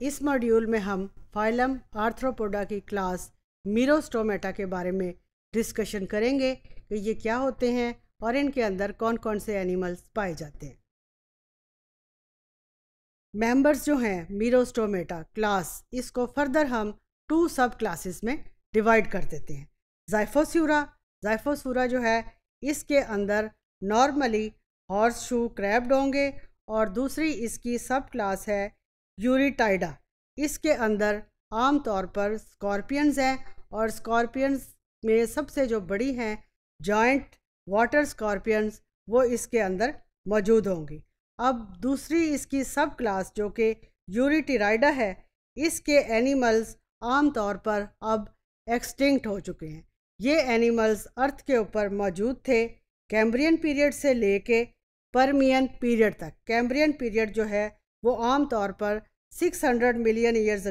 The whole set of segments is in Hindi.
इस मॉड्यूल में हम फाइलम आर्थ्रोपोडा की क्लास मीरोस्टोमेटा के बारे में डिस्कशन करेंगे कि ये क्या होते हैं और इनके अंदर कौन कौन से एनिमल्स पाए जाते हैं। मेंबर्स जो हैं मीरोस्टोमेटा क्लास, इसको फर्दर हम टू सब क्लासेस में डिवाइड कर देते हैं। जाइफोसूरा जाइफोसूरा जो है, इसके अंदर नॉर्मली हॉर्स शू क्रैब्ड होंगे और दूसरी इसकी सब क्लास है यूरिटाइडा। इसके अंदर आम तौर पर स्कॉर्पियंस हैं और स्कॉर्पियंस में सबसे जो बड़ी हैं, जॉइंट वाटर स्कॉर्पियंस, वो इसके अंदर मौजूद होंगी। अब दूसरी इसकी सब क्लास जो कि यूरिटिराइडा है, इसके एनिमल्स आम तौर पर अब एक्सटिंक्ट हो चुके हैं। ये एनिमल्स अर्थ के ऊपर मौजूद थे कैम्ब्रियन पीरियड से लेके परमियन पीरियड तक। कैम्ब्रियन पीरियड जो है वो आम तौर पर 600 मिलियन ईयर्स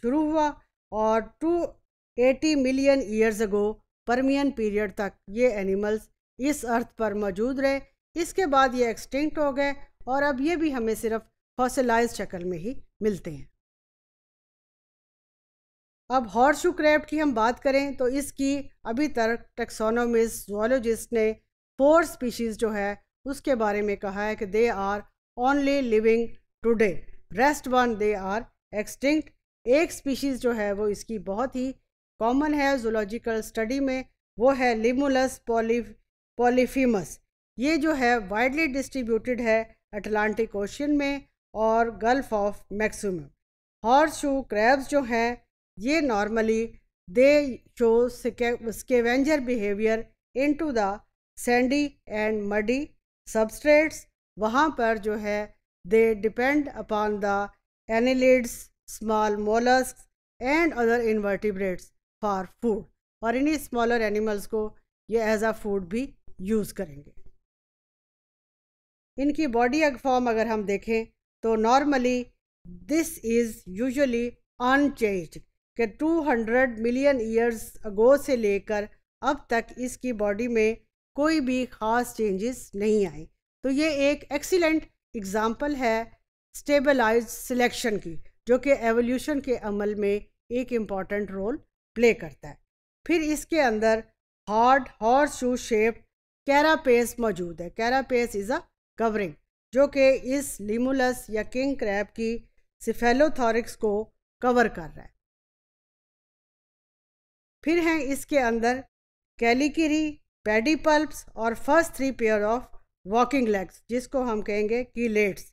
शुरू हुआ और 280 million years ago Permian period तक ये एनिमल्स इस अर्थ पर मौजूद रहे। इसके बाद ये एक्सटिंक्ट हो गए और अब ये भी हमें सिर्फ़ फॉसिलाइज शक्ल में ही मिलते हैं। अब हॉर्शू क्रैफ्ट की हम बात करें तो इसकी अभी तक टेक्सोनोमिस्ट जोलॉजिस्ट ने फोर स्पीशीज़ जो है उसके बारे में कहा है कि they are only living today rest one they are extinct एक स्पीशीज़ जो है वो इसकी बहुत ही कॉमन है जोलॉजिकल स्टडी में, वो है लिमुलस पॉली पॉलीफीमस ये जो है वाइडली डिस्ट्रीब्यूटेड है अटलांटिक ओशन में और gulf of maximum horseshoe crabs जो हैं, ये normally they show scavenger behaviour into the sandy and muddy substrates वहाँ पर जो है they depend upon the annelids small mollusc and other invertebrates for food और इन्हीं स्मॉलर एनिमल्स को ये एज अ फ़ूड भी यूज़ करेंगे। इनकी बॉडी फॉर्म अगर हम देखें तो normally this is usually unchanged कि 200 मिलियन ईयर्स अगो से लेकर अब तक इसकी बॉडी में कोई भी ख़ास चेंजेस नहीं आए तो ये एक एक्सीलेंट एग्ज़ाम्पल है स्टेबलाइज सिलेक्शन की, जो कि एवोल्यूशन के अमल में एक इंपॉर्टेंट रोल प्ले करता है। फिर इसके अंदर hard, horse shoe shape carapace मौजूद है। कैरापेस इज़ अ कवरिंग, जो कि इस लिमुलस या किंग क्रैब की सिफेलोथॉरिक्स को कवर कर रहा है। फिर हैं इसके अंदर कैलिकिरी पैडी पल्प्स और first three pair of walking legs जिसको हम कहेंगे की लेट्स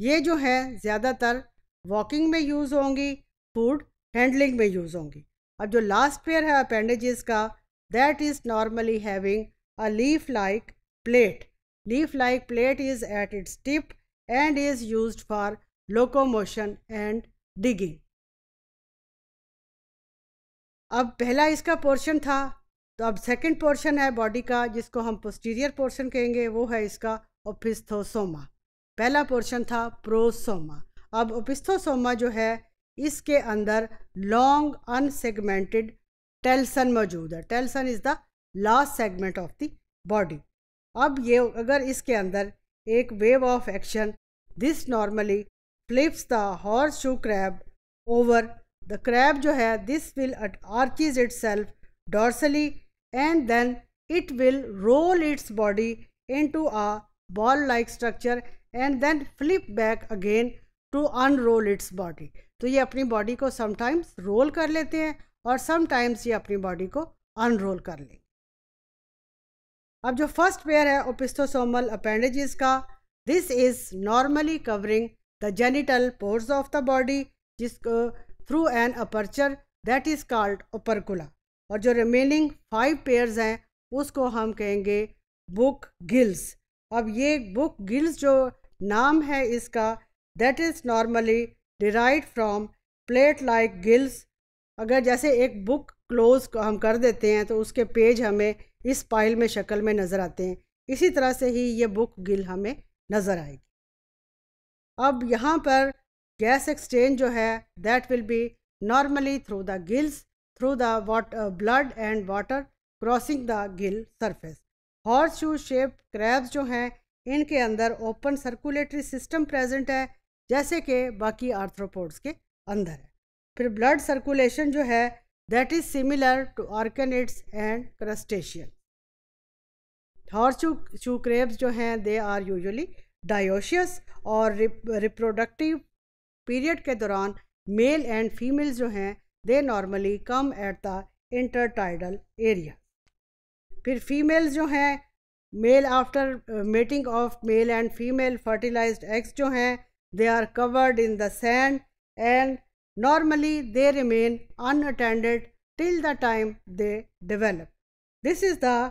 ये जो है, ज़्यादातर वॉकिंग में यूज़ होंगी फ़ूड हैंडलिंग में यूज़ होंगी. अब जो लास्ट पेयर है अपेंडेजेस का that is normally having a leaf like plate leaf like plate is at its tip and is use for locomotion and digging अब पहला इसका पोर्शन था तो अब सेकंड पोर्शन है बॉडी का, जिसको हम पोस्टीरियर पोर्शन कहेंगे, वो है इसका ओपिस्थोसोमा पहला पोर्शन था प्रोसोमा अब ओपिस्थोसोमा जो है, इसके अंदर लॉन्ग अनसेगमेंटेड टेल्सन मौजूद है। Telson is the last segment of the body अब ये अगर इसके अंदर एक wave of action this normally flips the horseshoe crab over the crab जो है this will arches itself dorsally then it will roll its body into a ball like structure and then flip back again to unroll its body तो ये अपनी बॉडी को समटाइम्स रोल कर लेते हैं और समटाइम्स ये अपनी बॉडी को अनरोल कर लेंगे। अब जो फ़र्स्ट पेयर है ओपिस्टोसोमल अपेंडेजेस का this is normally covering the genital pores of the body जिसको through an aperture that is called opercula और जो रिमेनिंग फाइव पेयर्स हैं, उसको हम कहेंगे बुक गिल्स अब ये बुक गिल्स जो नाम है इसका that is normally derived from plate like gills अगर जैसे एक बुक क्लोज हम कर देते हैं तो उसके पेज हमें इस पाइल में शक्ल में नज़र आते हैं। इसी तरह से ही ये बुक गिल हमें नज़र आएगी। अब यहाँ पर गैस एक्सचेंज जो है that will be normally through the gills through the what blood and water crossing the gill surface horseshoe shape crabs जो हैं, इनके अंदर ओपन सर्कुलेटरी सिस्टम प्रेजेंट है, जैसे कि बाकी आर्थ्रोपोड्स के अंदर है। फिर ब्लड सर्कुलेशन जो है that is similar to arachnids and crustacean horseshoe crabs जो हैं दे आर यूजुअली डायोशियस और रिप्रोडक्टिव पीरियड के दौरान मेल एंड फीमेल्स जो हैं they normally come at the intertidal area फिर फीमेल्स जो हैं male after mating of male and female fertilised eggs जो हैं they are covered in the and normally they remain unattended till the time they develop. This is the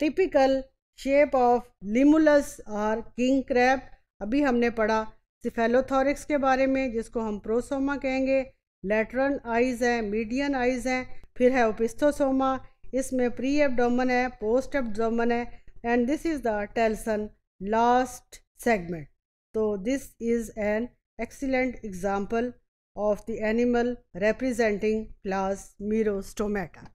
typical shape of Limulus और किंग क्रैब अभी हमने पढ़ा सिफेलोथोरिक्स के बारे में, जिसको हम प्रोसोमा कहेंगे। लेटरल आइज़ हैं, मीडियन आइज़ हैं, फिर है ओपिस्थोसोमा, इसमें प्री एबडोमन है पोस्ट एबडोमन है and this is the telson last segment तो this is an excellent example of the animal representing class Merostomata.